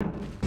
you